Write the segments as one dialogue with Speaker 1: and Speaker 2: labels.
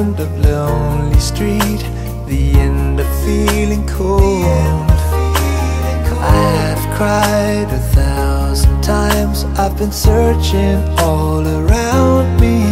Speaker 1: end of lonely street The end of feeling cold. I have cried a thousand times I've been searching all around me.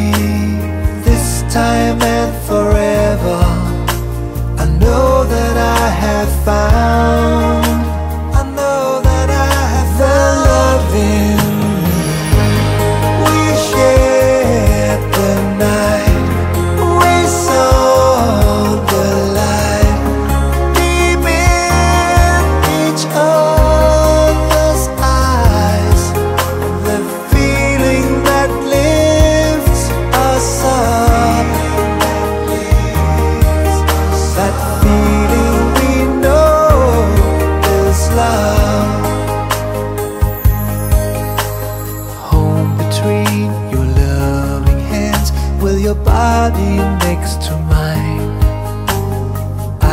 Speaker 1: Body next to mine.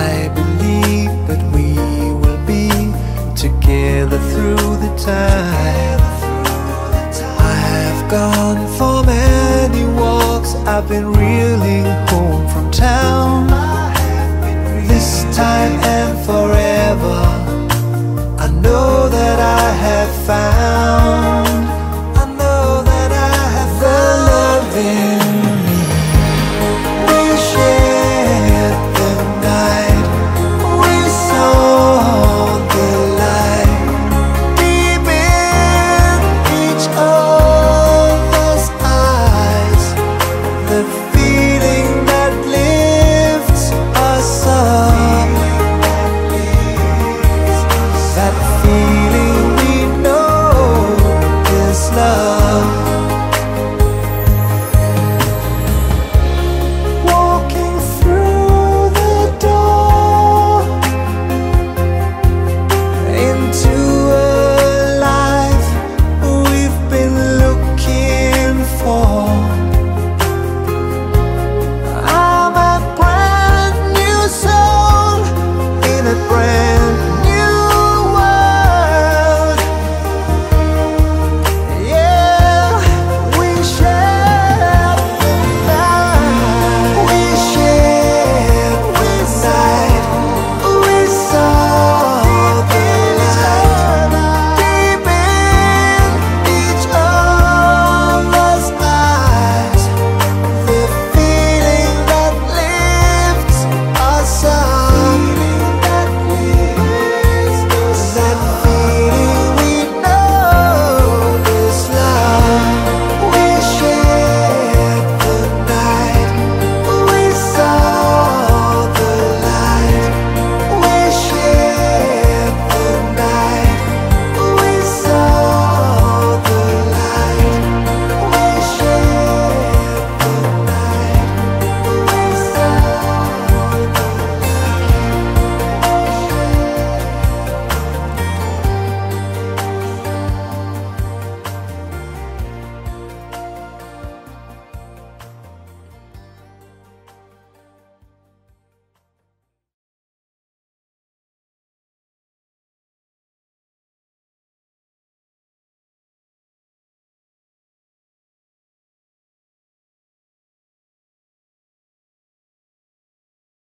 Speaker 1: I believe that we will be together through the time. I have gone for many walks, I've been reeling home from town.